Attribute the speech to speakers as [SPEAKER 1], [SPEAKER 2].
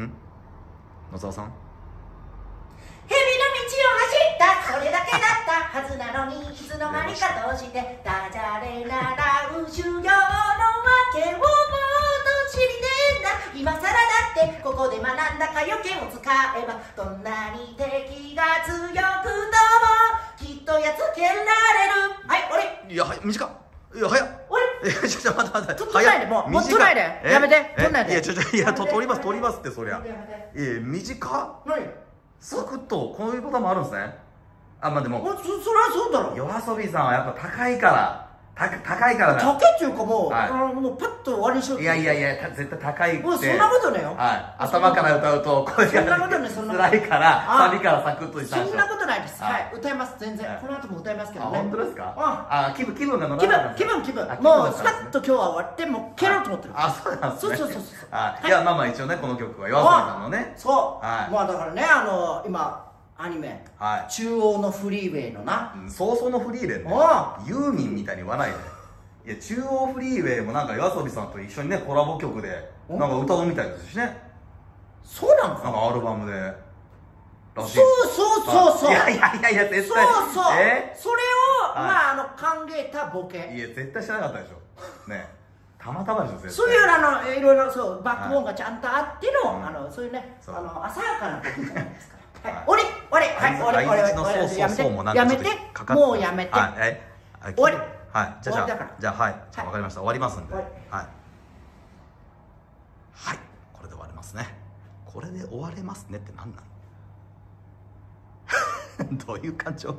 [SPEAKER 1] ん？野沢さん？
[SPEAKER 2] 蛇の道を走ったそれだけだったはずなのにいつの間にかどうしてダジャレならう修行のわけをもっと知りてんだ。今さらだってここで学んだ火よけを使えばどんなに敵が強くともきっとやっつけられる。はい俺。
[SPEAKER 1] いやはい短っ。いや早っ。
[SPEAKER 2] 俺
[SPEAKER 1] いやちょちょ待って待って。
[SPEAKER 2] と取らないでもうもう取らないで。
[SPEAKER 1] え
[SPEAKER 2] やめて。
[SPEAKER 1] え
[SPEAKER 2] 取んないで。
[SPEAKER 1] いやちょちょいや取ります取りますってそりゃ。いや短っ。
[SPEAKER 2] 何？
[SPEAKER 1] サクッとこういうこともあるんですね。あまあでも
[SPEAKER 2] おそそりゃそうだろ。
[SPEAKER 1] 夜遊びさんはやっぱ高いから。た高いからだ。
[SPEAKER 2] 竹っていうかもう、
[SPEAKER 1] はい。
[SPEAKER 2] もうパッと終わりにしよう
[SPEAKER 1] いやいやいやた絶対高いって。
[SPEAKER 2] もうそんなことねよ。
[SPEAKER 1] はい。頭から歌うと声
[SPEAKER 2] そんな
[SPEAKER 1] が
[SPEAKER 2] ことねそんな
[SPEAKER 1] 辛いから
[SPEAKER 2] あ
[SPEAKER 1] サビからサクッとした
[SPEAKER 2] そんなことないです。
[SPEAKER 1] はい。
[SPEAKER 2] はい歌います全然、
[SPEAKER 1] はい。
[SPEAKER 2] この後も歌いますけ
[SPEAKER 1] あ
[SPEAKER 2] どね。
[SPEAKER 1] 本当ですか？
[SPEAKER 2] うん。
[SPEAKER 1] あ気分気分が乗ら
[SPEAKER 2] 気分気分気分。
[SPEAKER 1] あ
[SPEAKER 2] もうスパッと今日は終わってもう蹴ろうと思ってる。
[SPEAKER 1] あそうなんですね。
[SPEAKER 2] そうそうそうそう。
[SPEAKER 1] あ
[SPEAKER 2] はい。
[SPEAKER 1] いやまあまあ一応ねこの曲は夜遊びさんのね。
[SPEAKER 2] そう、
[SPEAKER 1] はい。
[SPEAKER 2] まあだからねあの今アニメ。
[SPEAKER 1] はい。
[SPEAKER 2] 中央のフリーウェイのな。
[SPEAKER 1] うん早々のフリーウェイね。
[SPEAKER 2] お
[SPEAKER 1] ユーミンみたいに言わないでいや中央フリーウェイもなんか夜遊びさんと一緒にねコラボ曲で
[SPEAKER 2] お。
[SPEAKER 1] なんか歌うみたいですしね。
[SPEAKER 2] そうなんか？
[SPEAKER 1] なんかアルバムで。
[SPEAKER 2] そうそうそうそう。
[SPEAKER 1] いやいやいやいや絶
[SPEAKER 2] そう
[SPEAKER 1] 対
[SPEAKER 2] そう。
[SPEAKER 1] え？
[SPEAKER 2] それを、
[SPEAKER 1] はい。
[SPEAKER 2] まああの考えたボケ。
[SPEAKER 1] いや絶対してなかったでしょ。ね。たまたまでしょ絶対。
[SPEAKER 2] そういうあのいろいろそうバックボーンがちゃんとあっての、
[SPEAKER 1] うん
[SPEAKER 2] あのそういうねあの浅はかなことじゃないですか。ら。は
[SPEAKER 1] はい。
[SPEAKER 2] い、はい終わり終わり
[SPEAKER 1] 相槌のそうそうそうもなん
[SPEAKER 2] やめて
[SPEAKER 1] かちょっとかかって
[SPEAKER 2] もうやめて。
[SPEAKER 1] はい
[SPEAKER 2] 終わり。
[SPEAKER 1] はいじゃあじゃはい。じゃあわかりました。終わりますんで。
[SPEAKER 2] は
[SPEAKER 1] はい。いはい。これで終わりますね。これで終われますねって何なの？どういう感情？